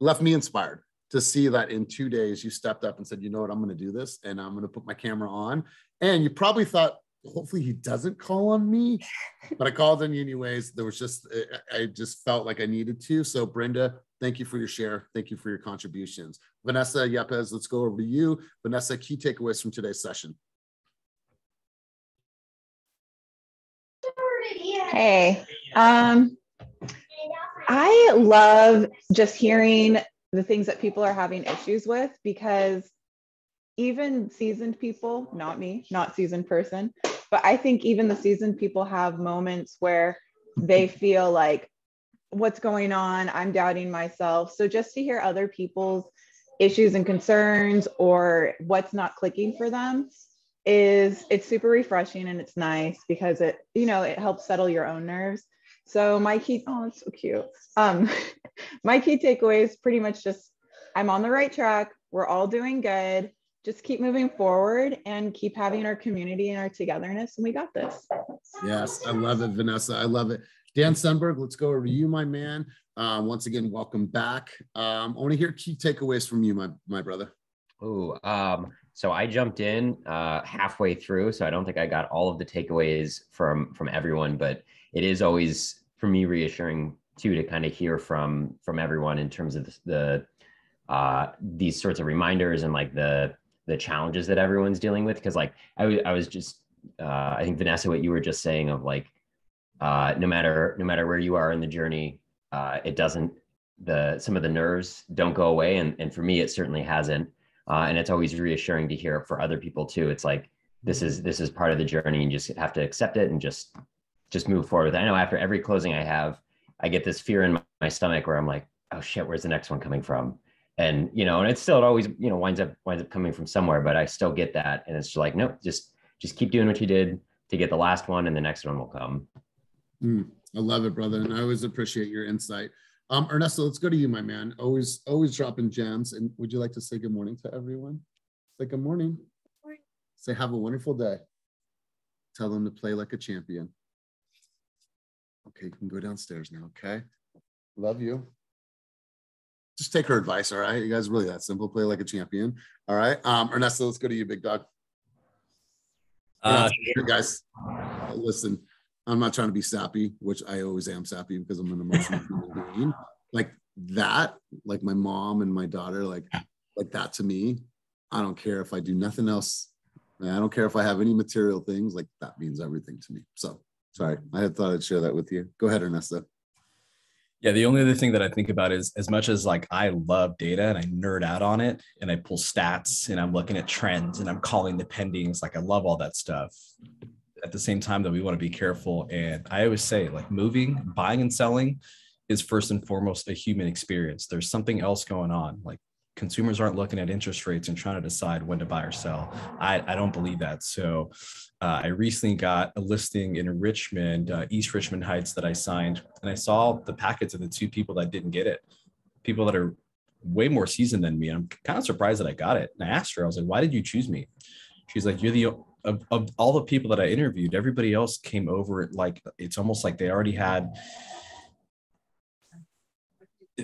Left me inspired to see that in two days you stepped up and said, you know what, I'm going to do this and I'm going to put my camera on. And you probably thought, hopefully he doesn't call on me, but I called on you anyways. There was just, I just felt like I needed to. So Brenda, thank you for your share. Thank you for your contributions. Vanessa Yepes, let's go over to you. Vanessa, key takeaways from today's session. Hey, um, I love just hearing the things that people are having issues with because even seasoned people, not me, not seasoned person, but I think even the seasoned people have moments where they feel like, what's going on? I'm doubting myself. So just to hear other people's issues and concerns or what's not clicking for them is it's super refreshing and it's nice because it you know it helps settle your own nerves. So my key oh it's so cute. Um my key takeaway is pretty much just i'm on the right track. We're all doing good. Just keep moving forward and keep having our community and our togetherness. And we got this. Yes i love it vanessa. I love it dan sunberg let's go over to you my man uh, once again welcome back um, i want to hear key takeaways from you my, my brother oh um so I jumped in uh, halfway through, so I don't think I got all of the takeaways from from everyone, but it is always for me reassuring too to kind of hear from from everyone in terms of the, the uh, these sorts of reminders and like the the challenges that everyone's dealing with. Because like I, w- I was just uh, I think Vanessa, what you were just saying of like uh, no matter no matter where you are in the journey, uh, it doesn't the some of the nerves don't go away, and and for me it certainly hasn't. Uh, and it's always reassuring to hear for other people too. It's like this is this is part of the journey and you just have to accept it and just just move forward i know after every closing i have i get this fear in my stomach where i'm like oh shit where's the next one coming from? And you know and it's still it always you know winds up winds up coming from somewhere but i still get that. And it's just like nope just just keep doing what you did to get the last one and the next one will come mm, i love it brother and i always appreciate your insight um, Ernesto, let's go to you, my man. Always, always dropping gems. And would you like to say good morning to everyone? Say good morning. morning. Say have a wonderful day. Tell them to play like a champion. Okay, you can go downstairs now. Okay. Love you. Just take her advice. All right. You guys really that simple. Play like a champion. All right. Um, Ernesto, let's go to you, big dog. Uh, sure. guys, listen, I'm not trying to be sappy, which I always am sappy because I'm an emotional human being. Like that, like my mom and my daughter, like like that to me. I don't care if I do nothing else. I don't care if I have any material things. Like that means everything to me. So sorry, I had thought I'd share that with you. Go ahead, Ernesto. Yeah, the only other thing that I think about is as much as like I love data and I nerd out on it and I pull stats and I'm looking at trends and I'm calling the pendings, like I love all that stuff at the same time that we want to be careful. And I always say, like moving, buying and selling is first and foremost a human experience. There's something else going on. Like consumers aren't looking at interest rates and trying to decide when to buy or sell. I, I don't believe that. So uh, I recently got a listing in Richmond, uh, East Richmond Heights, that I signed, and I saw the packets of the two people that didn't get it. People that are way more seasoned than me. I'm kind of surprised that I got it. And I asked her, I was like, why did you choose me? She's like, you're the of, of all the people that I interviewed, everybody else came over like it's almost like they already had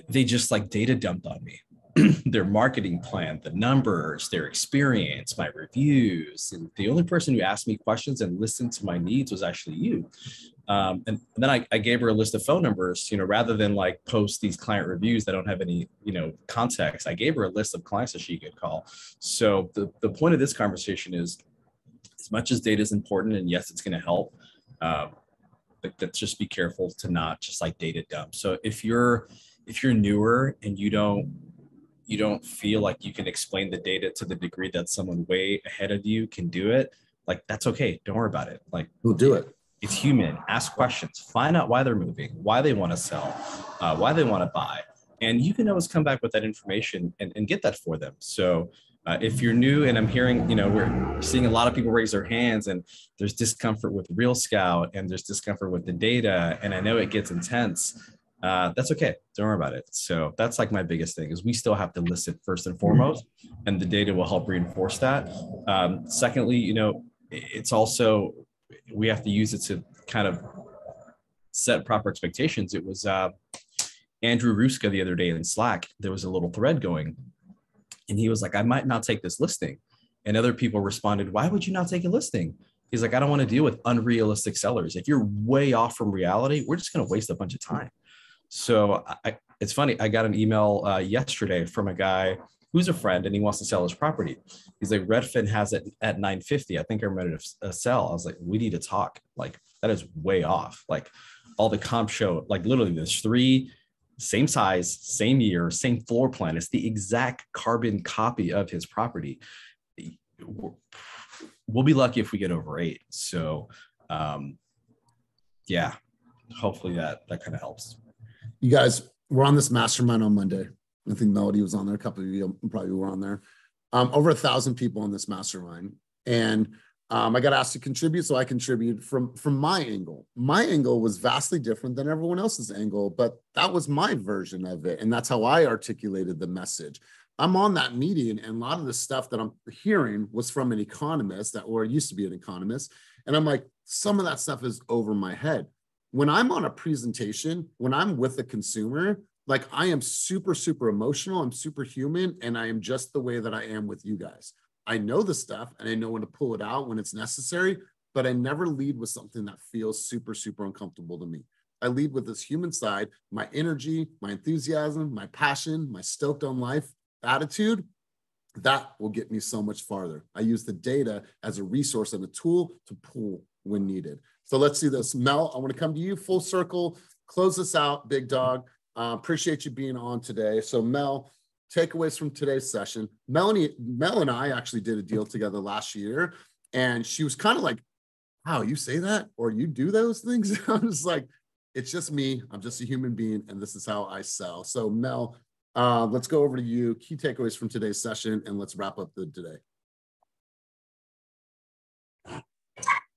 they just like data dumped on me. their marketing plan, the numbers, their experience, my reviews. And the only person who asked me questions and listened to my needs was actually you. Um, and, and, then I, I, gave her a list of phone numbers, you know, rather than like post these client reviews that don't have any, you know, context. I gave her a list of clients that she could call. So the, the point of this conversation is as much as data is important and yes, it's going to help, uh, but let's just be careful to not just like data dump. So if you're if you're newer and you don't you don't feel like you can explain the data to the degree that someone way ahead of you can do it, like that's okay. Don't worry about it. Like we'll do it. It's human. Ask questions. Find out why they're moving, why they want to sell, uh, why they want to buy, and you can always come back with that information and, and get that for them. So Uh, if you're new and I'm hearing, you know, we're seeing a lot of people raise their hands and there's discomfort with Real Scout and there's discomfort with the data, and I know it gets intense. Uh, that's okay. Don't worry about it. So that's like my biggest thing is we still have to listen first and foremost, and the data will help reinforce that. Um, secondly, you know, it's also we have to use it to kind of set proper expectations. It was uh, Andrew Ruska the other day in Slack. There was a little thread going and he was like, I might not take this listing. And other people responded, Why would you not take a listing? He's like, I don't want to deal with unrealistic sellers. If you're way off from reality, we're just going to waste a bunch of time. So I, it's funny. I got an email uh, yesterday from a guy who's a friend and he wants to sell his property. He's like, Redfin has it at 950. I think I'm ready to sell. I was like, we need to talk. Like that is way off. Like all the comp show, like literally there's three same size, same year, same floor plan. It's the exact carbon copy of his property. We'll be lucky if we get over eight. So, um, yeah, hopefully that that kind of helps. You guys, we're on this mastermind on Monday. I think Melody was on there. A couple of you probably were on there. Um, over a thousand people on this mastermind, and um, I got asked to contribute, so I contributed from from my angle. My angle was vastly different than everyone else's angle, but that was my version of it, and that's how I articulated the message. I'm on that meeting, and a lot of the stuff that I'm hearing was from an economist that, or used to be an economist, and I'm like, some of that stuff is over my head. When I'm on a presentation, when I'm with a consumer, like I am super, super emotional, I'm super human, and I am just the way that I am with you guys. I know the stuff and I know when to pull it out when it's necessary, but I never lead with something that feels super, super uncomfortable to me. I lead with this human side, my energy, my enthusiasm, my passion, my stoked on life attitude. That will get me so much farther. I use the data as a resource and a tool to pull when needed. So let's see this. Mel, I want to come to you full circle, close this out, big dog. Uh, appreciate you being on today. So, Mel, takeaways from today's session. Melanie, Mel and I actually did a deal together last year, and she was kind of like, "Wow, you say that or you do those things?" I was like, "It's just me. I'm just a human being, and this is how I sell." So, Mel, uh, let's go over to you. Key takeaways from today's session, and let's wrap up the today.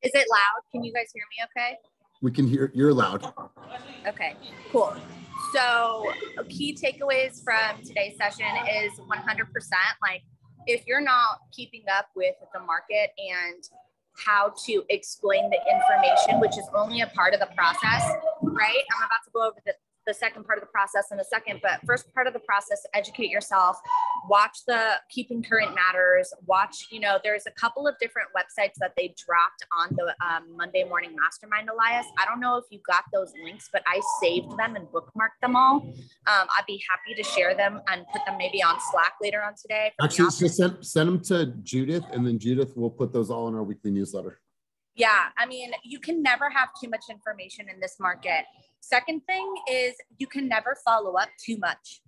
Is it loud? Can you guys hear me? Okay. We can hear you're loud. Okay. Cool. So, key takeaways from today's session is 100% like if you're not keeping up with the market and how to explain the information, which is only a part of the process, right? I'm about to go over the the second part of the process in a second, but first part of the process, educate yourself, watch the Keeping Current Matters, watch, you know, there's a couple of different websites that they dropped on the um, Monday Morning Mastermind, Elias. I don't know if you got those links, but I saved them and bookmarked them all. Um, I'd be happy to share them and put them maybe on Slack later on today. Actually, just send, send them to Judith, and then Judith will put those all in our weekly newsletter. Yeah, I mean, you can never have too much information in this market. Second thing is you can never follow up too much.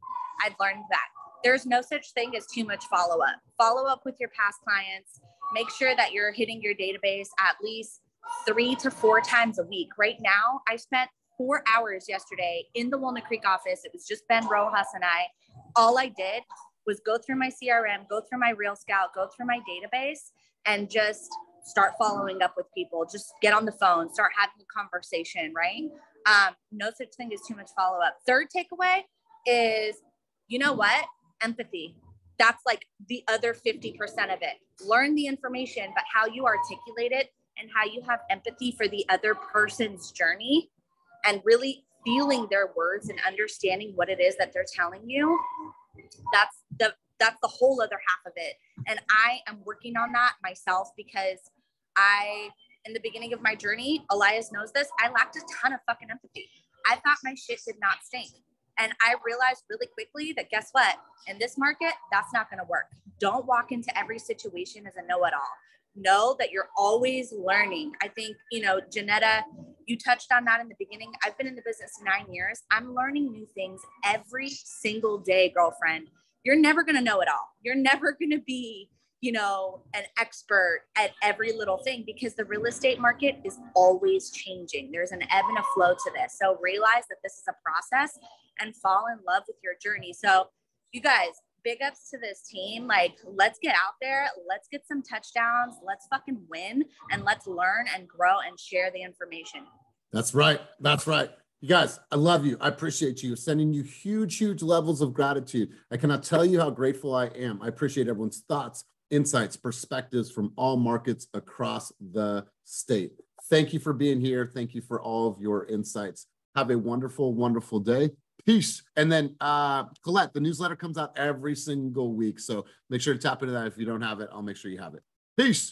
I've learned that. There's no such thing as too much follow up. Follow up with your past clients. Make sure that you're hitting your database at least three to four times a week. Right now, I spent four hours yesterday in the Walnut Creek office. It was just Ben Rojas and I. All I did was go through my CRM, go through my Real Scout, go through my database, and just start following up with people. Just get on the phone, start having a conversation, right? Um, no such thing as too much follow up. Third takeaway is, you know what? Empathy. That's like the other 50% of it. Learn the information, but how you articulate it and how you have empathy for the other person's journey and really feeling their words and understanding what it is that they're telling you. That's the that's the whole other half of it. And I am working on that myself because I in the beginning of my journey, Elias knows this, I lacked a ton of fucking empathy. I thought my shit did not stink. And I realized really quickly that guess what? In this market, that's not going to work. Don't walk into every situation as a know it all. Know that you're always learning. I think, you know, Janetta, you touched on that in the beginning. I've been in the business nine years. I'm learning new things every single day, girlfriend. You're never going to know it all. You're never going to be you know, an expert at every little thing because the real estate market is always changing. There's an ebb and a flow to this. So realize that this is a process and fall in love with your journey. So, you guys, big ups to this team. Like, let's get out there, let's get some touchdowns, let's fucking win, and let's learn and grow and share the information. That's right. That's right. You guys, I love you. I appreciate you. Sending you huge, huge levels of gratitude. I cannot tell you how grateful I am. I appreciate everyone's thoughts, insights, perspectives from all markets across the state. Thank you for being here. Thank you for all of your insights. Have a wonderful, wonderful day. Peace. And then uh Colette, the newsletter comes out every single week. So make sure to tap into that. If you don't have it, I'll make sure you have it. Peace.